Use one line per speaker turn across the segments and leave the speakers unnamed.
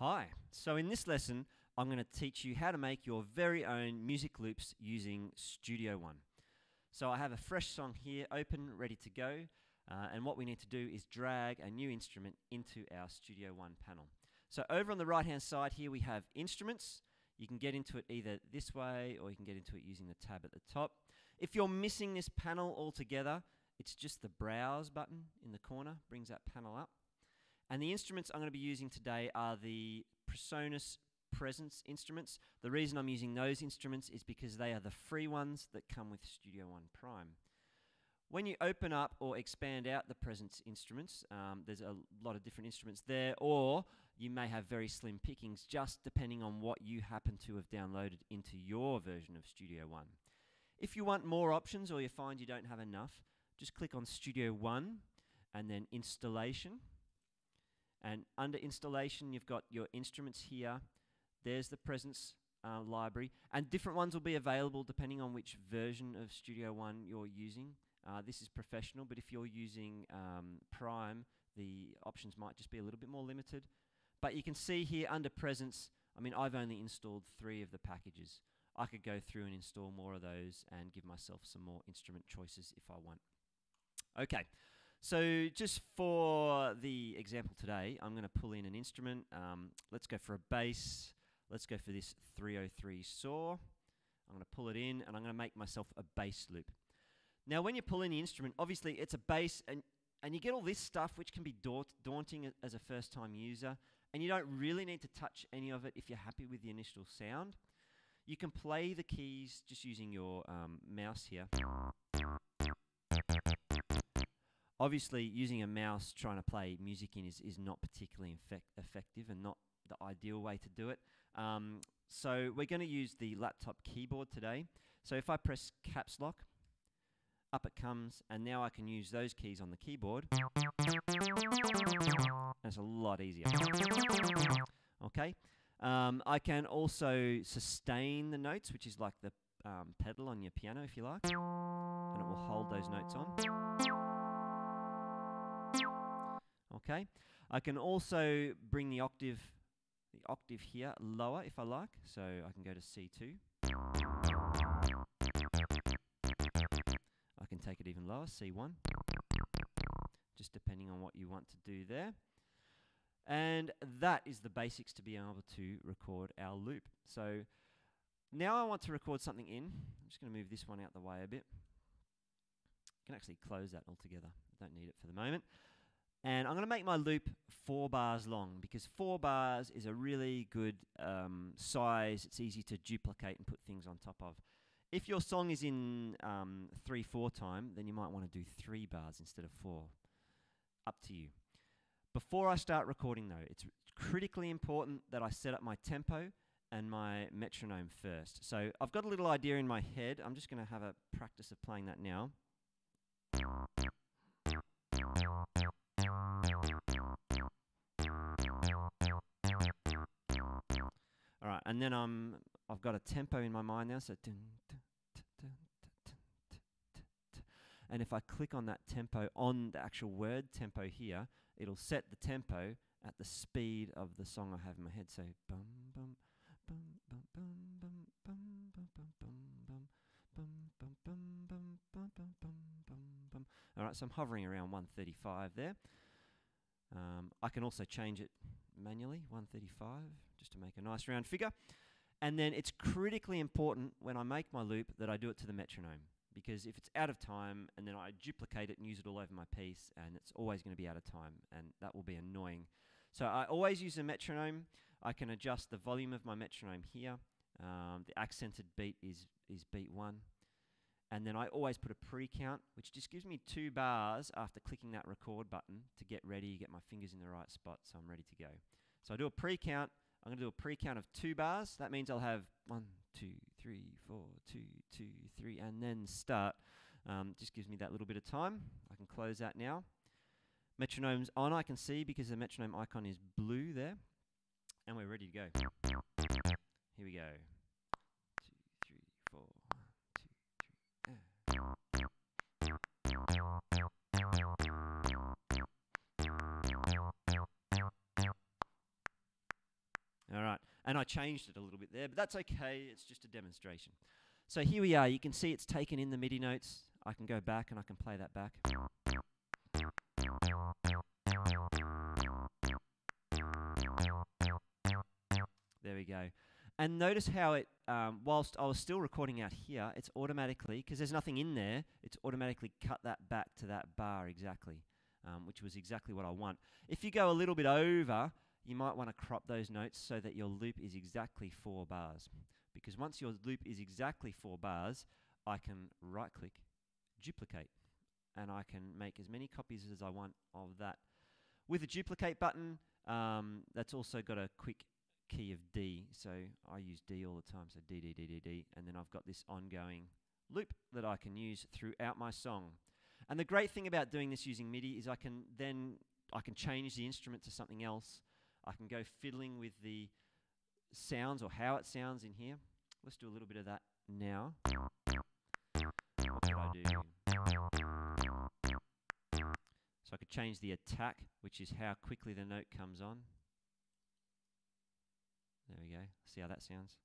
Hi, so in this lesson, I'm going to teach you how to make your very own music loops using Studio One. So I have a fresh song here open, ready to go, uh, and what we need to do is drag a new instrument into our Studio One panel. So over on the right hand side here we have instruments. You can get into it either this way or you can get into it using the tab at the top. If you're missing this panel altogether, it's just the browse button in the corner, brings that panel up. And the instruments I'm going to be using today are the Presonus Presence instruments. The reason I'm using those instruments is because they are the free ones that come with Studio One Prime. When you open up or expand out the Presence instruments, um, there's a lot of different instruments there, or you may have very slim pickings, just depending on what you happen to have downloaded into your version of Studio One. If you want more options or you find you don't have enough, just click on Studio One and then Installation and under installation, you've got your instruments here. There's the Presence uh, library. And different ones will be available depending on which version of Studio One you're using. Uh, this is professional, but if you're using um, Prime, the options might just be a little bit more limited. But you can see here under Presence, I mean, I've only installed three of the packages. I could go through and install more of those and give myself some more instrument choices if I want. Okay. So just for the example today, I'm going to pull in an instrument. Um, let's go for a bass. Let's go for this 303 saw. I'm going to pull it in and I'm going to make myself a bass loop. Now when you pull in the instrument, obviously it's a bass and, and you get all this stuff which can be daunting as a first time user and you don't really need to touch any of it if you're happy with the initial sound. You can play the keys just using your um, mouse here. Obviously, using a mouse trying to play music in is, is not particularly effective and not the ideal way to do it. Um, so we're going to use the laptop keyboard today. So if I press caps lock, up it comes, and now I can use those keys on the keyboard. It's a lot easier. Okay. Um, I can also sustain the notes, which is like the um, pedal on your piano, if you like, and it will hold those notes on. Okay, I can also bring the octave, the octave here lower if I like. So I can go to C2. I can take it even lower, C1. Just depending on what you want to do there. And that is the basics to be able to record our loop. So now I want to record something in. I'm just going to move this one out the way a bit. I can actually close that altogether. I don't need it for the moment. And I'm going to make my loop four bars long because four bars is a really good um, size. It's easy to duplicate and put things on top of. If your song is in um, 3-4 time, then you might want to do three bars instead of four. Up to you. Before I start recording though, it's critically important that I set up my tempo and my metronome first. So I've got a little idea in my head. I'm just going to have a practice of playing that now. All right, and then I'm I've got a tempo in my mind now. So, dun, dun, dun, and if I click on that tempo on the actual word tempo here, it'll set the tempo at the speed of the song I have in my head. So, bum bum. All right, so I'm hovering around 135 there. Um, I can also change it manually, 135, just to make a nice round figure. And then it's critically important when I make my loop that I do it to the metronome. Because if it's out of time and then I duplicate it and use it all over my piece, and it's always going to be out of time, and that will be annoying. So I always use a metronome. I can adjust the volume of my metronome here. Um, the accented beat is, is beat one. And then I always put a pre-count, which just gives me two bars after clicking that record button to get ready, get my fingers in the right spot so I'm ready to go. So I do a pre-count. I'm going to do a pre-count of two bars. That means I'll have one, two, three, four, two, two, three, and then start. Um, just gives me that little bit of time. I can close that now. Metronome's on, I can see because the metronome icon is blue there. And we're ready to go. Here we go. And I changed it a little bit there, but that's okay. It's just a demonstration. So here we are. You can see it's taken in the MIDI notes. I can go back and I can play that back. There we go. And notice how it, um, whilst I was still recording out here, it's automatically, because there's nothing in there, it's automatically cut that back to that bar exactly, um, which was exactly what I want. If you go a little bit over, you might want to crop those notes so that your loop is exactly four bars. Because once your loop is exactly four bars, I can right click, duplicate, and I can make as many copies as I want of that. With the duplicate button, um, that's also got a quick key of D. So I use D all the time. So D, D, D, D, D. And then I've got this ongoing loop that I can use throughout my song. And the great thing about doing this using MIDI is I can then I can change the instrument to something else. I can go fiddling with the sounds or how it sounds in here. Let's do a little bit of that now. I? So I could change the attack, which is how quickly the note comes on. There we go. See how that sounds?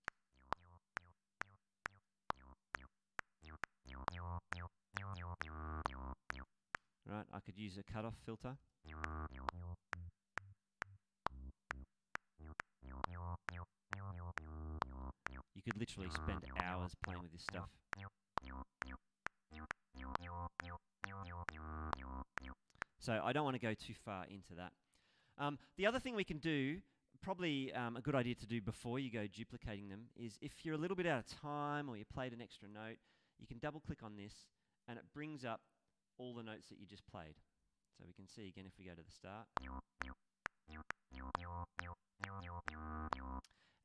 Right, I could use a cutoff filter. Spend hours playing with this stuff. So I don't want to go too far into that. Um, the other thing we can do probably um, a good idea to do before you go duplicating them is if you're a little bit out of time or you played an extra note, you can double click on this and it brings up all the notes that you just played. So we can see again if we go to the start.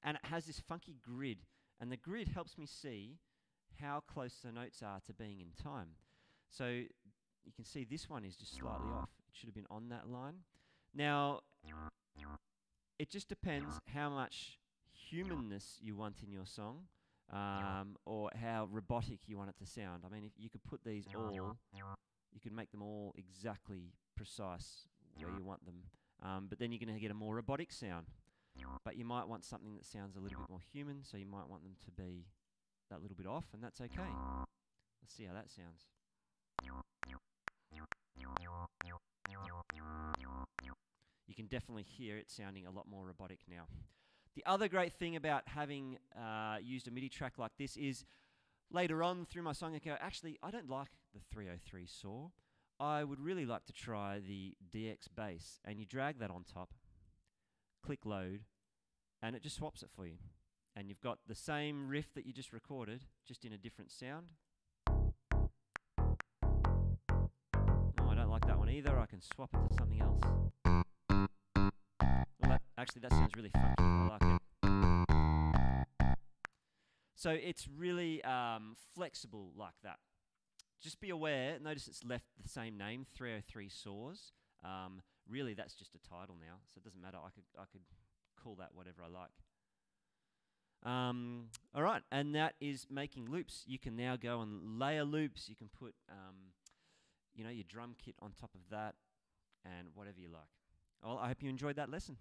And it has this funky grid, and the grid helps me see how close the notes are to being in time. So you can see this one is just slightly off. It should have been on that line. Now, it just depends how much humanness you want in your song um, or how robotic you want it to sound. I mean, if you could put these all, you could make them all exactly precise where you want them. Um, but then you're going to get a more robotic sound. But you might want something that sounds a little bit more human, so you might want them to be that little bit off, and that's okay. Let's see how that sounds. You can definitely hear it sounding a lot more robotic now. The other great thing about having uh, used a MIDI track like this is later on through my song, I go, actually, I don't like the 303 saw. I would really like to try the DX bass. And you drag that on top, click load, and it just swaps it for you. And you've got the same riff that you just recorded, just in a different sound. Oh, I don't like that one either. I can swap it to something else. Actually, that sounds really funky. I like it. So it's really um, flexible like that. Just be aware, notice it's left the same name, 303 Saws. Um, really, that's just a title now, so it doesn't matter. I could, I could call that whatever I like. Um, all right, and that is making loops. You can now go and layer loops. You can put, um, you know, your drum kit on top of that, and whatever you like. Well, I hope you enjoyed that lesson.